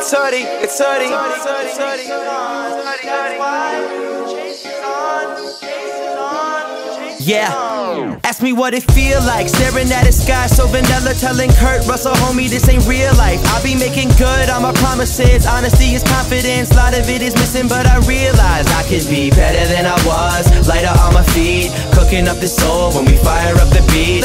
It's Hoodie, it's Hoodie. Yeah. Ask me what it feel like Staring at the sky. So vanilla Telling Kurt Russell homie this ain't real life. I be making good on my promises. Honesty is confidence. A lot of it is missing but I realize I could be better than I was. Lighter on my feet Cooking up the soul when we fire up the beat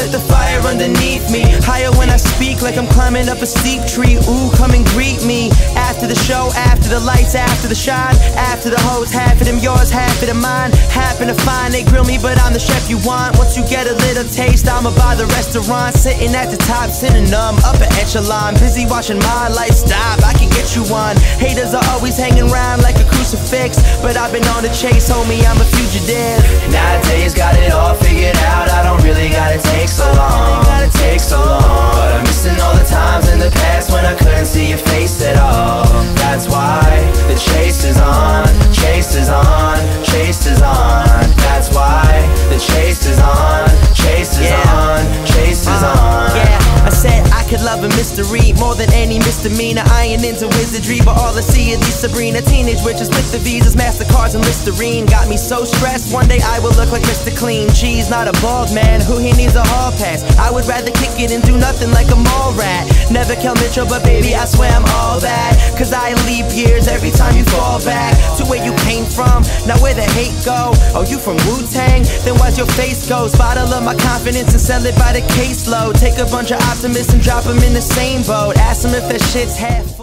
like I'm climbing up a steep tree. Ooh come and greet me. After the show, after the lights, after the shine After the hoes, half of them yours, half of them mine. Happen to find they grill me but I'm the chef you want. Once you get a little taste I'ma buy the restaurant. Sitting at the top, synonym, upper echelon. Busy watching my life stop, I can get you one. Haters are always hanging around like a crucifix But I've been on the chase, homie, I'm a fugitive. Nowadays got it all figured out. I don't I could love a mystery more than any misdemeanor. I ain't into wizardry, but all I see is these Sabrina teenage witches with the visas, Mastercards, and Listerine. Got me so stressed. One day I will look like Mr. Clean. Cheese, not a bald man who he needs a hall pass. I would rather kick it and do nothing like a mall rat. Never Kel Mitchell, but baby, I swear I'm all that. Cause I leap years every time you fall back to where you came from. Now where the hate go? Oh, you from Wu Tang? Then why's your face go? Bottle up my confidence and sell it by the caseload. Take a bunch of optimists and drop them in the same boat. Ask them if that shit's half.